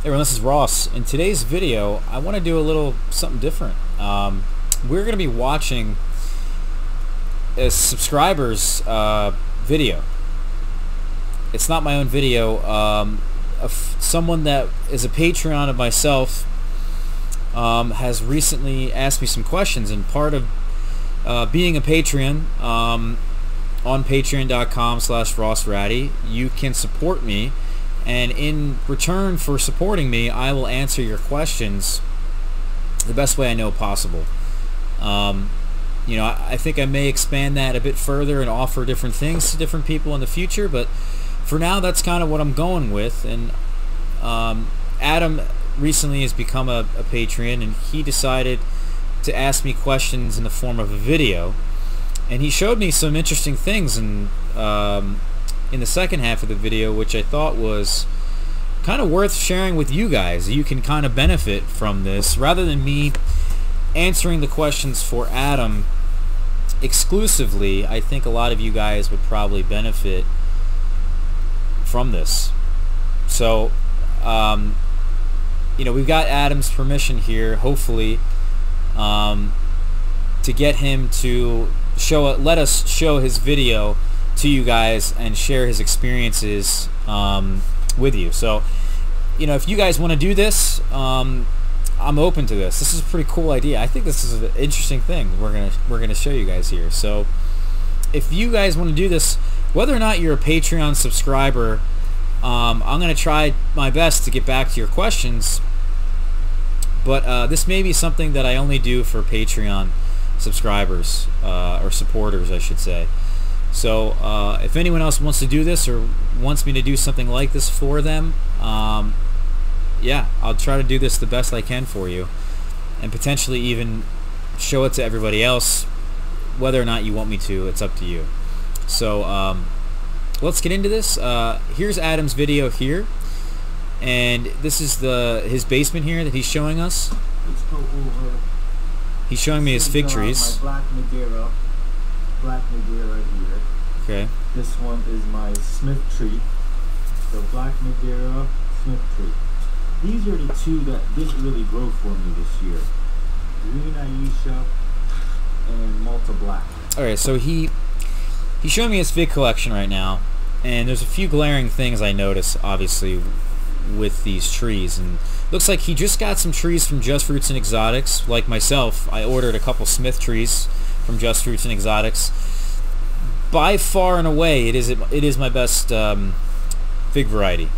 everyone, this is Ross. In today's video, I want to do a little something different. Um, we're going to be watching a subscriber's uh, video. It's not my own video. Um, someone that is a Patreon of myself um, has recently asked me some questions, and part of uh, being a Patreon um, on patreon.com slash rossraddi, you can support me and in return for supporting me, I will answer your questions the best way I know possible. Um, you know, I, I, think I may expand that a bit further and offer different things to different people in the future, but for now, that's kind of what I'm going with. And um, Adam recently has become a, a Patreon, and he decided to ask me questions in the form of a video. And he showed me some interesting things, and um, in the second half of the video, which I thought was kind of worth sharing with you guys. You can kind of benefit from this rather than me answering the questions for Adam exclusively. I think a lot of you guys would probably benefit from this. So, um, you know, we've got Adam's permission here, hopefully, um, to get him to show, let us show his video to you guys and share his experiences um, with you. So, you know, if you guys want to do this, um, I'm open to this. This is a pretty cool idea. I think this is an interesting thing we're gonna we're gonna show you guys here. So, if you guys want to do this, whether or not you're a Patreon subscriber, um, I'm gonna try my best to get back to your questions. But uh, this may be something that I only do for Patreon subscribers uh, or supporters, I should say. So uh, if anyone else wants to do this or wants me to do something like this for them, um, yeah, I'll try to do this the best I can for you and potentially even show it to everybody else. Whether or not you want me to, it's up to you. So um, let's get into this. Uh, here's Adam's video here. And this is the his basement here that he's showing us. Let's go over. He's showing me his fig trees. Black Madeira Madeira here. Okay. This one is my Smith tree. The black Madeira Smith tree. These are the two that didn't really grow for me this year. Green Ischia and Malta Black. Alright, so he he's showing me his fig collection right now. And there's a few glaring things I notice, obviously, with these trees. And looks like he just got some trees from Just Fruits and Exotics. Like myself, I ordered a couple Smith trees from Just Fruits and Exotics. By far and away, it is it is my best um, fig variety.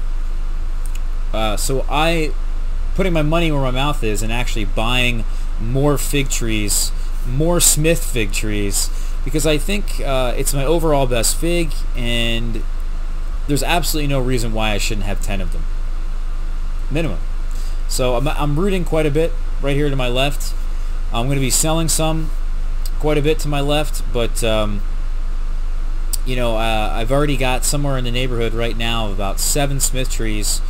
Uh, so I, putting my money where my mouth is, and actually buying more fig trees, more Smith fig trees, because I think uh, it's my overall best fig, and there's absolutely no reason why I shouldn't have 10 of them. Minimum. So I'm, I'm rooting quite a bit right here to my left. I'm going to be selling some quite a bit to my left, but um, you know, uh, I've already got somewhere in the neighborhood right now about seven Smith trees.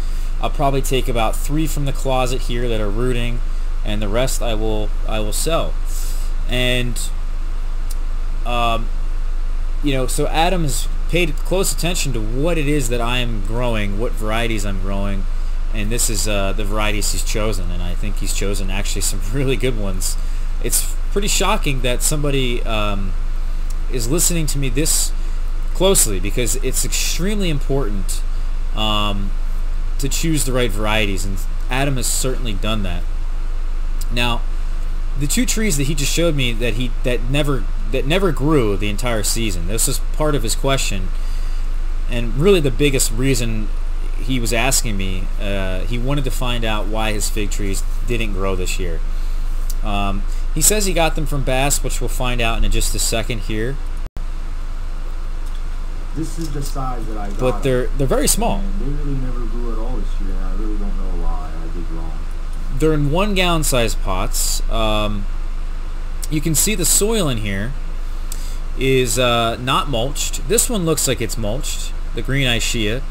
I'll probably take about three from the closet here that are rooting, and the rest I will I will sell. And um, you know, so Adam's paid close attention to what it is that I am growing, what varieties I'm growing, and this is uh, the varieties he's chosen, and I think he's chosen actually some really good ones. It's pretty shocking that somebody um, is listening to me this closely because it's extremely important um, to choose the right varieties, and Adam has certainly done that. Now, the two trees that he just showed me that he that never that never grew the entire season. This is part of his question, and really the biggest reason he was asking me. Uh, he wanted to find out why his fig trees didn't grow this year. Um, he says he got them from Bass, which we'll find out in just a second here. This is the size that I got. But they're they're very small. And they really never grew at all this year, and I really don't know why I did wrong. They're in one gallon size pots. Um, you can see the soil in here is uh, not mulched. This one looks like it's mulched, the green Ischia,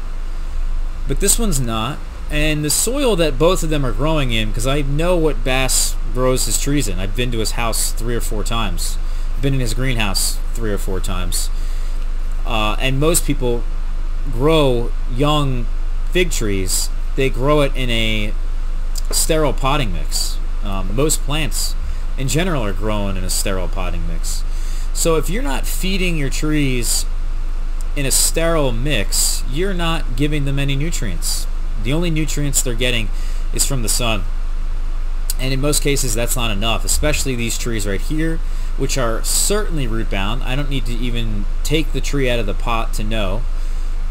but this one's not. And the soil that both of them are growing in, because I know what Bass grows his trees in. I've been to his house three or four times. I've Been in his greenhouse three or four times. Uh, and most people grow young fig trees they grow it in a sterile potting mix. Um, most plants in general are grown in a sterile potting mix. So if you're not feeding your trees in a sterile mix, you're not giving them any nutrients. The only nutrients they're getting is from the sun. And in most cases, that's not enough, especially these trees right here, which are certainly root bound. I don't need to even take the tree out of the pot to know.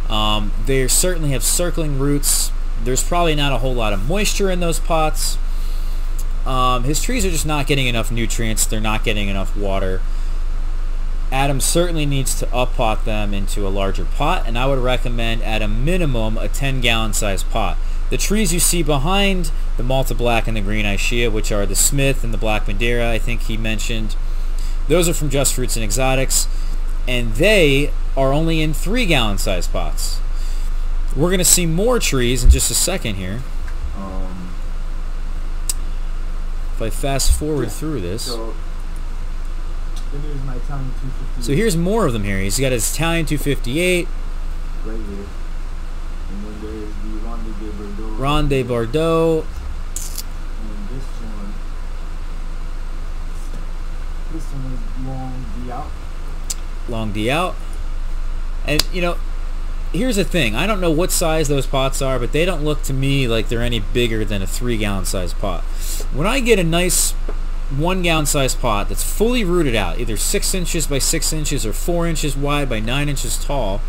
Um, they certainly have circling roots. There's probably not a whole lot of moisture in those pots. Um, his trees are just not getting enough nutrients. They're not getting enough water. Adam certainly needs to up pot them into a larger pot, and I would recommend at a minimum a 10 gallon size pot. The trees you see behind the Malta Black and the Green Ischia, which are the Smith and the Black Madeira, I think he mentioned, those are from Just Fruits and Exotics, and they are only in 3 gallon size pots. We're going to see more trees in just a second here. Um, if I fast forward Yeah. through this. so then there's my Italian 250. So here's more of them here. He's got his Italian 258, right here, and then there's the Ronde de Bordeaux. Ronde Bordeaux, And this one, this one is long D out. Longue d'Août. And, you know, here's the thing. I don't know what size those pots are, but they don't look to me like they're any bigger than a three gallon size pot. When I get a nice one gallon size pot that's fully rooted out, either six inches by six inches or four inches wide by nine inches tall,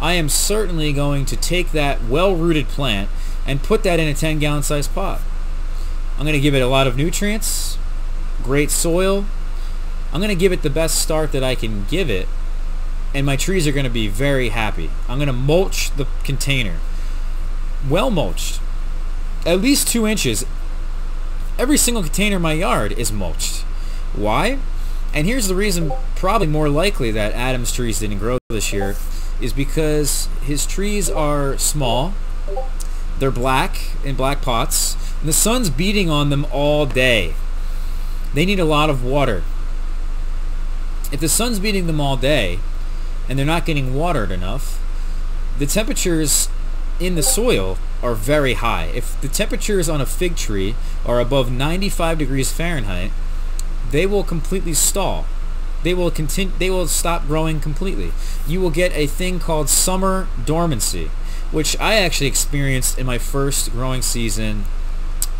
I am certainly going to take that well-rooted plant and put that in a 10 gallon size pot. I'm going to give it a lot of nutrients, great soil. I'm going to give it the best start that I can give it and my trees are going to be very happy. I'm going to mulch the container. Well mulched. At least two inches. Every single container in my yard is mulched. Why? And here's the reason probably more likely that Adam's trees didn't grow this year is because his trees are small. They're black in black pots. And the sun's beating on them all day. They need a lot of water. If the sun's beating them all day, and they're not getting watered enough, the temperatures in the soil are very high. If the temperatures on a fig tree are above 95 degrees Fahrenheit, they will completely stall. They will continue they will stop growing completely. You will get a thing called summer dormancy, which I actually experienced in my first growing season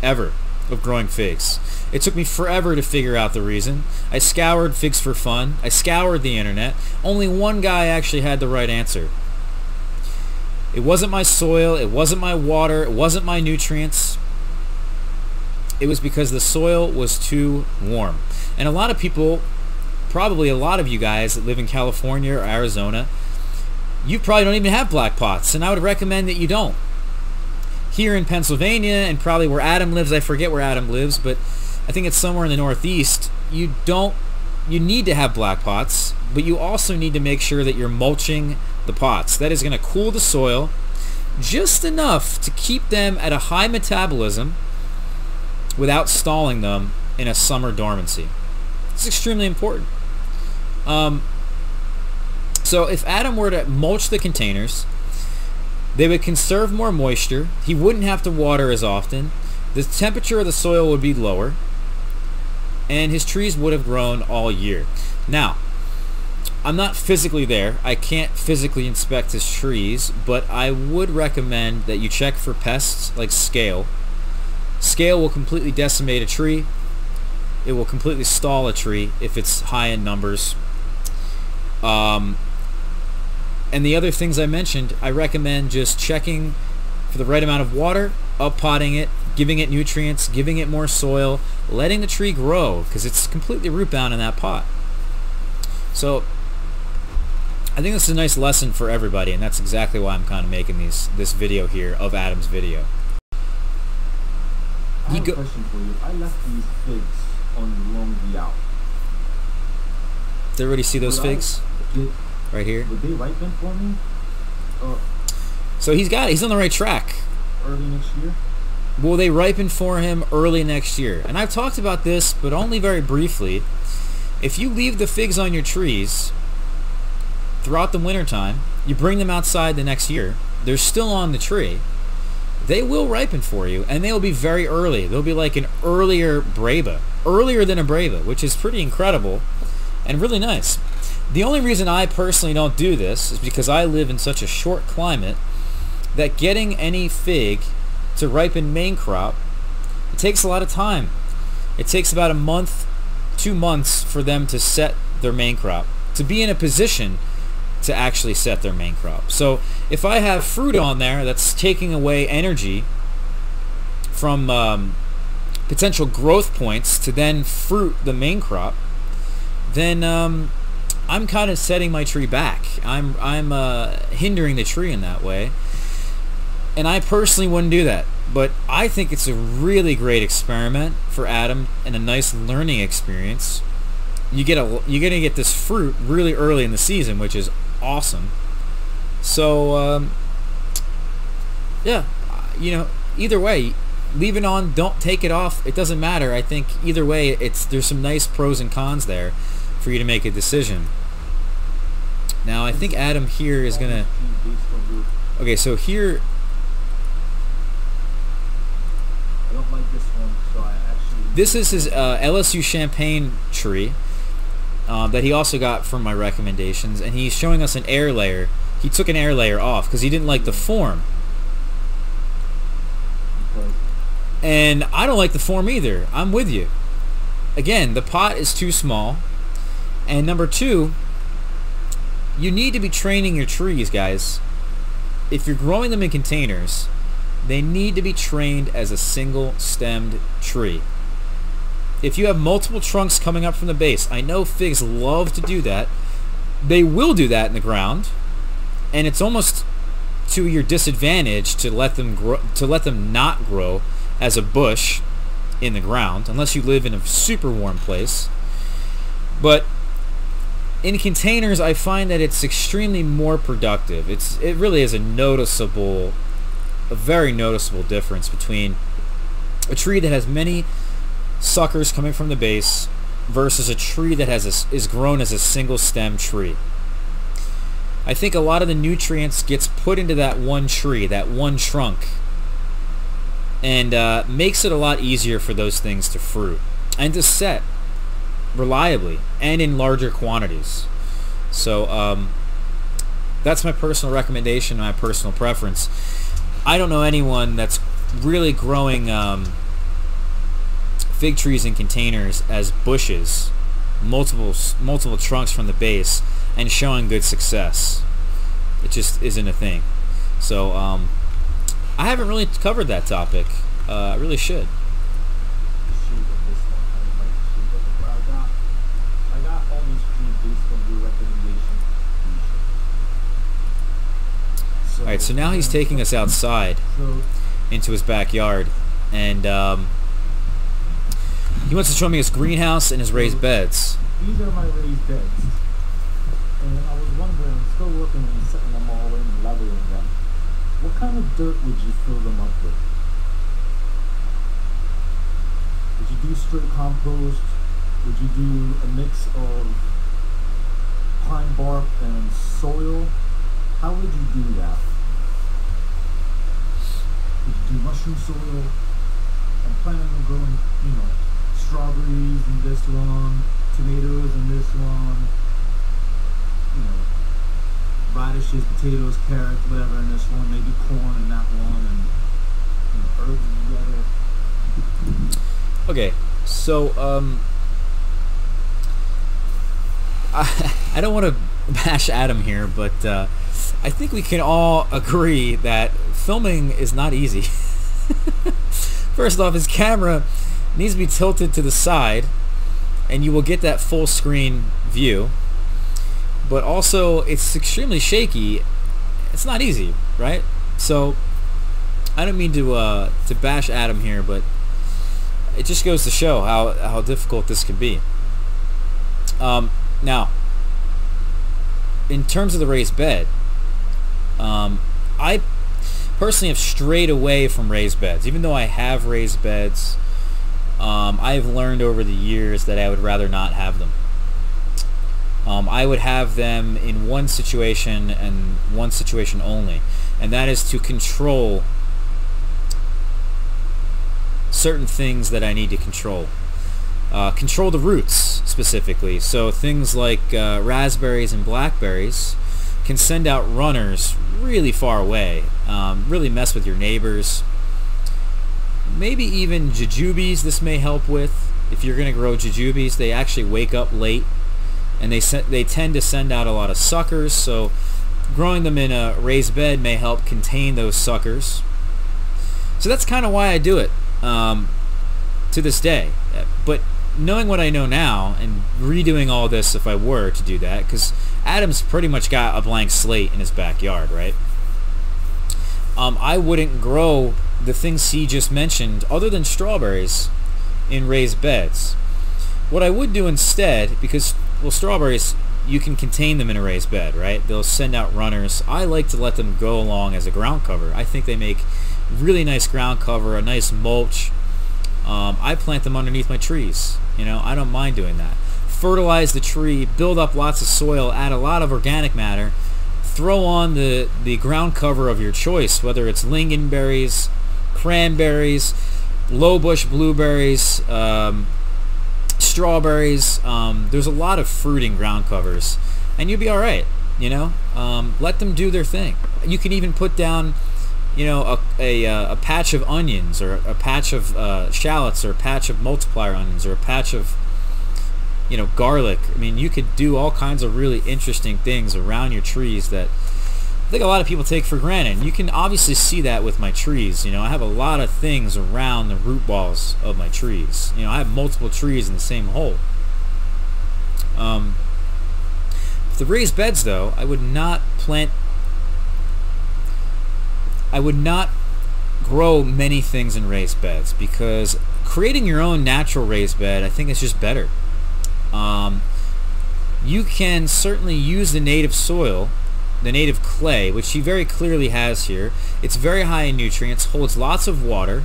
ever of growing figs. It took me forever to figure out the reason. I scoured figs for fun. I scoured the internet. Only one guy actually had the right answer. It wasn't my soil. It wasn't my water. It wasn't my nutrients. It was because the soil was too warm. And a lot of people, probably a lot of you guys that live in California or Arizona, you probably don't even have black pots. And I would recommend that you don't. Here in Pennsylvania and probably where Adam lives, I forget where Adam lives, but I think it's somewhere in the Northeast, you don't you need to have black pots, but you also need to make sure that you're mulching the pots. That is going to cool the soil just enough to keep them at a high metabolism without stalling them in a summer dormancy. It's extremely important. Um, so if Adam were to mulch the containers, they would conserve more moisture. He wouldn't have to water as often. The temperature of the soil would be lower and his trees would have grown all year. Now, I'm not physically there. I can't physically inspect his trees, but I would recommend that you check for pests like scale. Scale will completely decimate a tree. It will completely stall a tree if it's high in numbers. Um, and the other things I mentioned, I recommend just checking for the right amount of water, up potting it, giving it nutrients, giving it more soil, letting the tree grow because it's completely root bound in that pot. So I think this is a nice lesson for everybody, and that's exactly why I'm kind of making these this video here of Adam's video. I have a question for you. I left these figs on the long D out. Did everybody see those would I- figs Did, right here? would they ripen for me? Uh, So he's got it. He's on the right track. early next year? Will they ripen for him early next year? And I've talked about this, but only very briefly. If you leave the figs on your trees throughout the wintertime, you bring them outside the next year, they're still on the tree. they will ripen for you, and they'll be very early. They'll be like an earlier breba, earlier than a breba, which is pretty incredible and really nice. The only reason I personally don't do this is because I live in such a short climate that getting any fig to ripen main crop, it takes a lot of time. It takes about a month, two months for them to set their main crop, to be in a position to actually set their main crop. So if I have fruit on there that's taking away energy from um, potential growth points to then fruit the main crop, then um, I'm kind of setting my tree back. I'm I'm uh, hindering the tree in that way, and I personally wouldn't do that. But I think it's a really great experiment for Adam and a nice learning experience. You get a you're gonna get this fruit really early in the season, which is awesome. So um, yeah, you know, either way, leave it on, don't take it off. It doesn't matter. I think either way, it's there's some nice pros and cons there for you to make a decision. Now I think Adam here is gonna. Okay, so here. I don't like this one, so I actually. This is his uh, LSU champagne tree uh, that he also got from my recommendations, and he's showing us an air layer. He took an air layer off because he didn't like the form. And I don't like the form either. I'm with you. Again, the pot is too small. And number two, you need to be training your trees, guys. If you're growing them in containers, they need to be trained as a single stemmed tree. If you have multiple trunks coming up from the base, I know figs love to do that. They will do that in the ground, and it's almost to your disadvantage to let them grow, to let them not grow as a bush in the ground unless you live in a super warm place. But in containers, I find that it's extremely more productive. It's it really is a noticeable, a very noticeable difference between a tree that has many suckers coming from the base versus a tree that has a, is grown as a single stem tree. I think a lot of the nutrients gets put into that one tree, that one trunk, and uh, makes it a lot easier for those things to fruit and to set reliably and in larger quantities. So um, that's my personal recommendation, my personal preference. I don't know anyone that's really growing um, fig trees in containers as bushes, multiple multiple trunks from the base, and showing good success. It just isn't a thing. So um, I haven't really covered that topic. Uh, I really should. All right, so now he's taking us outside into his backyard, and um, he wants to show me his greenhouse and his raised beds. these are my raised beds. And I was wondering, still and setting them all in leveling them. What kind of dirt would you fill them up with? Would you do straight compost? Would you do a mix of pine bark and soil? How would you do that? Would you do mushroom soil? I'm planning on growing, you know, strawberries in this one, tomatoes in this one, you know, radishes, potatoes, carrots, whatever in this one, maybe corn in that one, and you know, herbs. Okay, so um, I, I don't want to bash Adam here, but uh, I think we can all agree that filming is not easy. First off, his camera needs to be tilted to the side, and you will get that full screen view. But also, it's extremely shaky. It's not easy, right? So, I don't mean to uh, to bash Adam here, but it just goes to show how, how difficult this can be. Um, now, in terms of the raised bed, um, I personally have strayed away from raised beds. Even though I have raised beds, um, I've learned over the years that I would rather not have them. Um, I would have them in one situation and one situation only, and that is to control certain things that I need to control. Uh, control the roots specifically. So things like uh, raspberries and blackberries can send out runners really far away, um, really mess with your neighbors. Maybe even jujubes this may help with. If you're going to grow jujubes, they actually wake up late and they, they tend to send out a lot of suckers. So growing them in a raised bed may help contain those suckers. So that's kind of why I do it um, to this day. But knowing what I know now and redoing all this if I were to do that, because Adam's pretty much got a blank slate in his backyard, right? Um, I wouldn't grow the things he just mentioned other than strawberries in raised beds. What I would do instead, because, well, strawberries, you can contain them in a raised bed, right? They'll send out runners. I like to let them go along as a ground cover. I think they make really nice ground cover, a nice mulch. Um, I plant them underneath my trees. You know, I don't mind doing that. Fertilize the tree, build up lots of soil, add a lot of organic matter, throw on the, the ground cover of your choice, whether it's lingonberries, cranberries, low bush blueberries, um, strawberries. Um, there's a lot of fruiting ground covers, and you'll be all right. You know, um, let them do their thing. You can even put down, you know, a, a, uh, a patch of onions or a patch of uh, shallots or a patch of multiplier onions or a patch of, you know, garlic. I mean, you could do all kinds of really interesting things around your trees that I think a lot of people take for granted. You can obviously see that with my trees. You know, I have a lot of things around the root balls of my trees. You know, I have multiple trees in the same hole. Um, the raised beds, though, I would not plant. I would not grow many things in raised beds because creating your own natural raised bed, I think, is just better. Um, you can certainly use the native soil the native clay, which he very clearly has here. It's very high in nutrients, holds lots of water,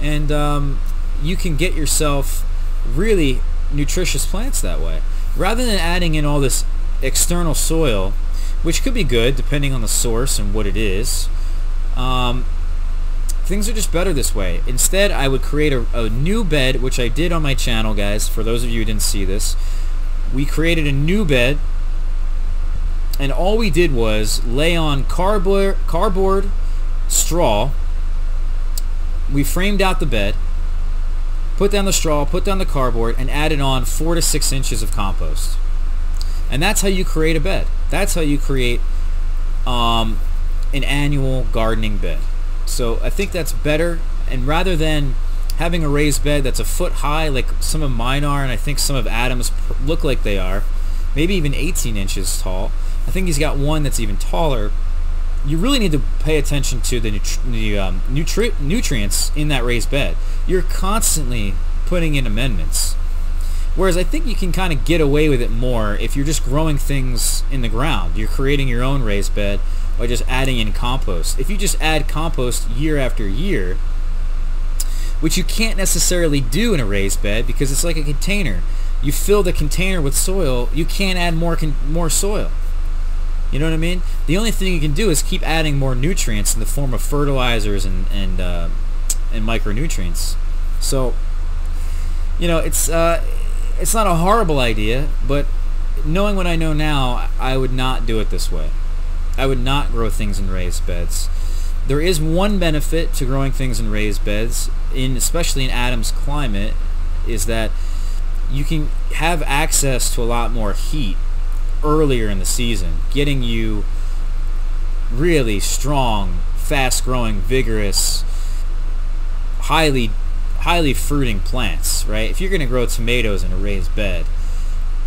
and um, you can get yourself really nutritious plants that way. Rather than adding in all this external soil, which could be good depending on the source and what it is, um, things are just better this way. Instead, I would create a, a new bed, which I did on my channel, guys, for those of you who didn't see this. We created a new bed and all we did was lay on cardboard, cardboard straw. We framed out the bed, put down the straw, put down the cardboard, and added on four to six inches of compost. And that's how you create a bed. That's how you create um, an annual gardening bed. So I think that's better. And rather than having a raised bed that's a foot high, like some of mine are, and I think some of Adam's look like they are, maybe even 18 inches tall, I think he's got one that's even taller. You really need to pay attention to the, nutri- the um, nutri- nutrients in that raised bed. You're constantly putting in amendments. Whereas I think you can kind of get away with it more if you're just growing things in the ground. You're creating your own raised bed by just adding in compost. If you just add compost year after year, which you can't necessarily do in a raised bed because it's like a container. You fill the container with soil, you can't add more more soil. You know what I mean? The only thing you can do is keep adding more nutrients in the form of fertilizers and and uh, and micronutrients. So, you know, it's uh, it's not a horrible idea, but knowing what I know now, I would not do it this way. I would not grow things in raised beds. There is one benefit to growing things in raised beds, in especially in Adam's climate, is that you can have access to a lot more heat earlier in the season, getting you really strong, fast-growing, vigorous, highly highly fruiting plants, right? If you're going to grow tomatoes in a raised bed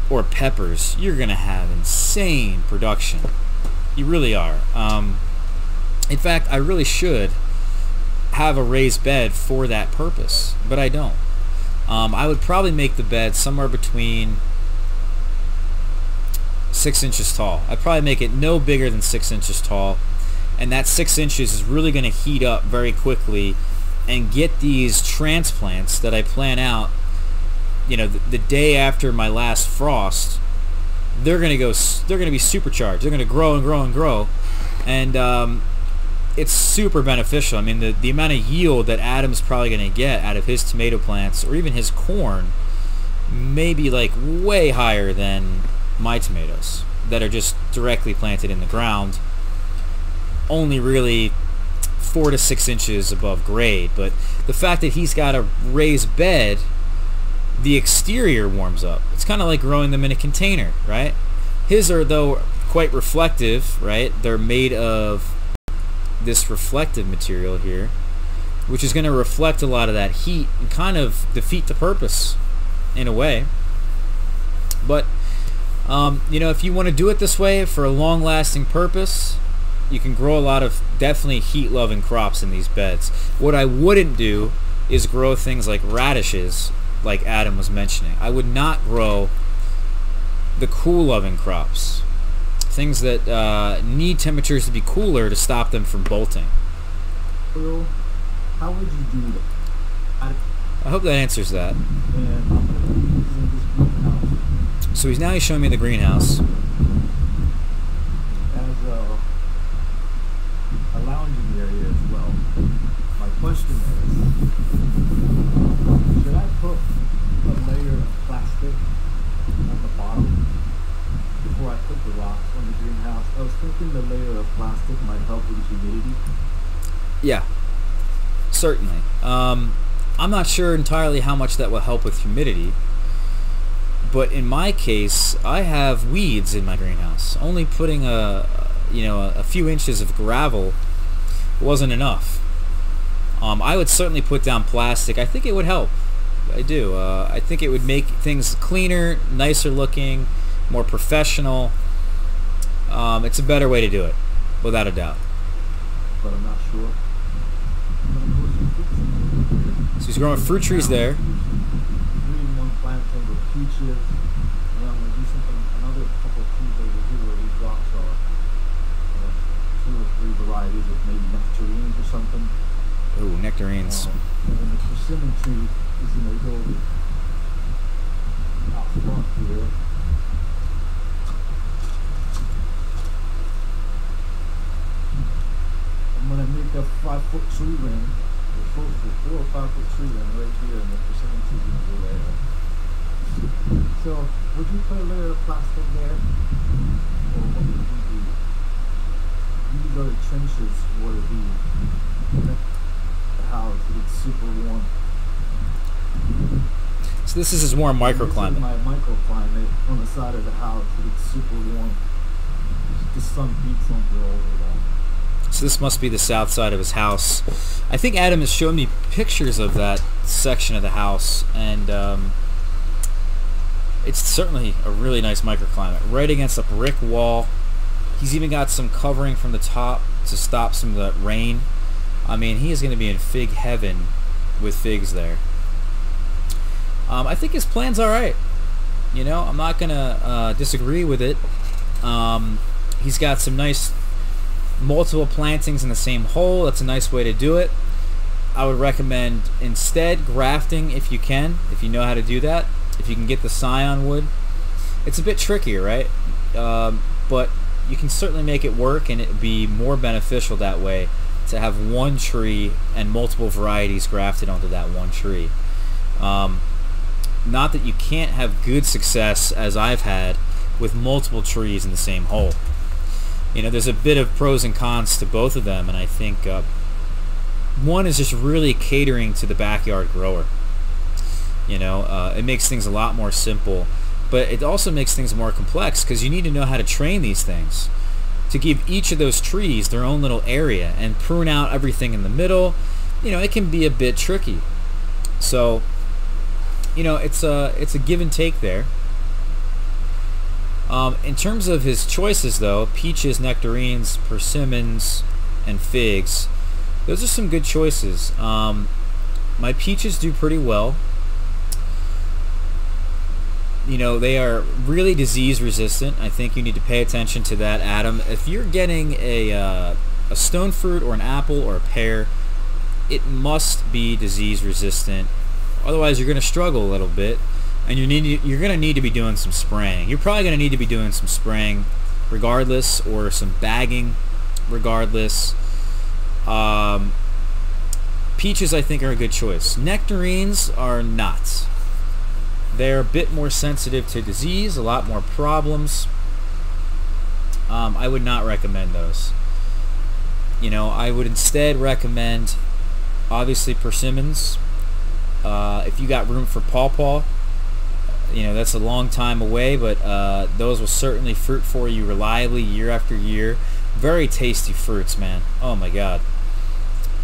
or peppers, you're going to have insane production. You really are. Um, in fact, I really should have a raised bed for that purpose, but I don't. Um, I would probably make the bed somewhere between six inches tall. I'd probably make it no bigger than six inches tall. And that six inches is really going to heat up very quickly and get these transplants that I plan out, you know, the, the day after my last frost, they're going to go, they're going to be supercharged. They're going to grow and grow and grow. And um, it's super beneficial. I mean, the, the amount of yield that Adam's probably going to get out of his tomato plants or even his corn may be like way higher than my tomatoes that are just directly planted in the ground. Only really four to six inches above grade. But the fact that he's got a raised bed, the exterior warms up. It's kind of like growing them in a container, right? His are, though, quite reflective, right? They're made of this reflective material here, which is going to reflect a lot of that heat and kind of defeat the purpose in a way. But, um, you know, if you want to do it this way for a long-lasting purpose, you can grow a lot of definitely heat-loving crops in these beds. What I wouldn't do is grow things like radishes, like Adam was mentioning. I would not grow the cool-loving crops things that uh, need temperatures to be cooler to stop them from bolting. Well, how would you do that? I, I hope that answers that. So he's now he's showing me the greenhouse. As a, a lounging area as well. My question is, should I put a layer of plastic on the bottom before I put the rocks on the greenhouse. I was thinking the layer of plastic might help with humidity. Yeah, certainly. Um, I'm not sure entirely how much that will help with humidity, but in my case, I have weeds in my greenhouse. Only putting a, you know, a, few inches of gravel wasn't enough. Um, I would certainly put down plastic. I think it would help. I do. Uh, I think it would make things cleaner, nicer looking more professional. Um, it's a better way to do it, without a doubt. But I'm not sure. So he's growing fruit trees there. one planting with peaches. And I'm gonna do something, another couple of trees over here where these rocks are. Two or three varieties of maybe nectarines or something. Ooh, nectarines. Um, and the persimmon tree is in a little out front here. I'm gonna make a five foot tree ring, or four, four or five foot tree ring right here in the persimmon trees in the layer. So, would you put a layer of plastic there? Or what would you do? These are the trenches what would where the, the gets super warm. So this is his warm microclimate. My microclimate on the side of the house. It gets super warm. The sun beats on day long. So this must be the south side of his house. I think Adam has shown me pictures of that section of the house, and um, it's certainly a really nice microclimate. Right against a brick wall. He's even got some covering from the top to stop some of the rain. I mean, he is going to be in fig heaven with figs there. Um, I think his plan's all right. You know, I'm not going to uh, disagree with it. Um, he's got some nice multiple plantings in the same hole. That's a nice way to do it. I would recommend instead grafting if you can, if you know how to do that. If you can get the scion wood. It's a bit trickier, right? Um, but you can certainly make it work and it would be more beneficial that way to have one tree and multiple varieties grafted onto that one tree. Um, not that you can't have good success as I've had with multiple trees in the same hole you know, there's a bit of pros and cons to both of them, and I think uh, one is just really catering to the backyard grower. You know, uh, it makes things a lot more simple, but it also makes things more complex because you need to know how to train these things to give each of those trees their own little area and prune out everything in the middle. You know, it can be a bit tricky. So, you know, it's a it's a give and take there. Um, in terms of his choices, though, peaches, nectarines, persimmons, and figs, those are some good choices. Um, my peaches do pretty well. You know, they are really disease resistant. I think you need to pay attention to that, Adam. If you're getting a, uh, a stone fruit or an apple or a pear, it must be disease resistant. Otherwise, you're going to struggle a little bit and you need you're going to need to be doing some spraying. You're probably going to need to be doing some spraying regardless or some bagging regardless. Um, peaches, I think, are a good choice. Nectarines are not. They're a bit more sensitive to disease, a lot more problems. Um, I would not recommend those. You know, I would instead recommend, obviously, persimmons. Uh, if you got room for pawpaw, you know, that's a long time away, but uh, those will certainly fruit for you reliably year after year. Very tasty fruits, man. Oh my god.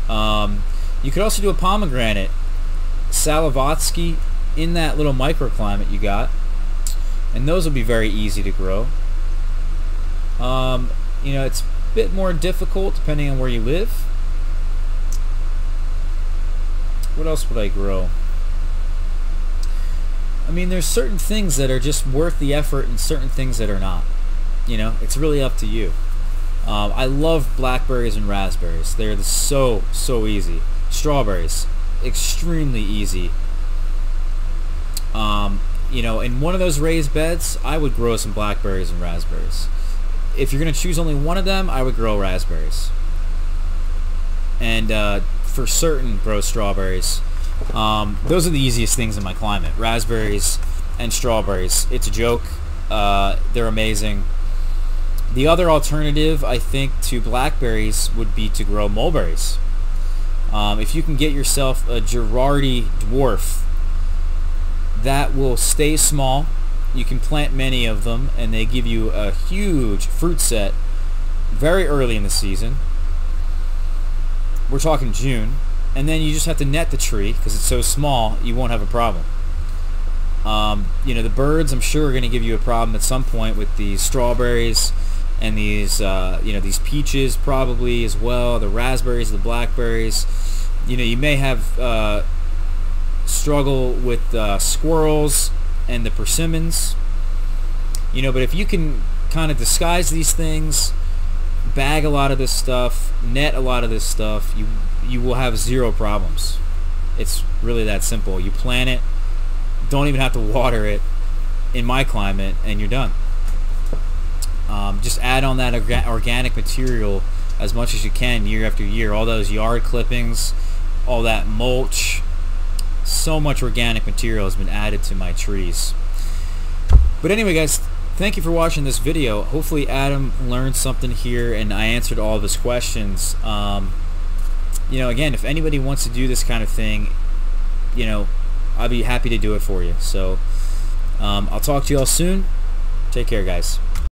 Um, you could also do a pomegranate. Salavatski in that little microclimate you got. And those will be very easy to grow. Um, you know, it's a bit more difficult depending on where you live. What else would I grow? I mean, there's certain things that are just worth the effort and certain things that are not. You know, it's really up to you. Um, I love blackberries and raspberries. They're so, so easy. Strawberries, extremely easy. Um, you know, in one of those raised beds, I would grow some blackberries and raspberries. If you're going to choose only one of them, I would grow raspberries. And uh, for certain, grow strawberries. Um, those are the easiest things in my climate. Raspberries and strawberries. It's a joke. Uh, they're amazing. The other alternative, I think, to blackberries would be to grow mulberries. Um, if you can get yourself a Gerardi dwarf, that will stay small. You can plant many of them, and they give you a huge fruit set very early in the season. We're talking June. And then you just have to net the tree because it's so small, you won't have a problem. Um, you know, the birds, I'm sure, are going to give you a problem at some point with these strawberries and these, uh, you know, these peaches probably as well, the raspberries, the blackberries. You know, you may have uh, struggle with uh, squirrels and the persimmons. You know, but if you can kind of disguise these things, bag a lot of this stuff, net a lot of this stuff, you you will have zero problems. It's really that simple. You plant it, don't even have to water it in my climate, and you're done. Um, just add on that orga organic material as much as you can year after year. All those yard clippings, all that mulch. So much organic material has been added to my trees. But anyway, guys, thank you for watching this video. Hopefully Adam learned something here and I answered all of his questions. Um, you know, again, if anybody wants to do this kind of thing, you know, I'll be happy to do it for you. So um, I'll talk to you all soon. Take care, guys.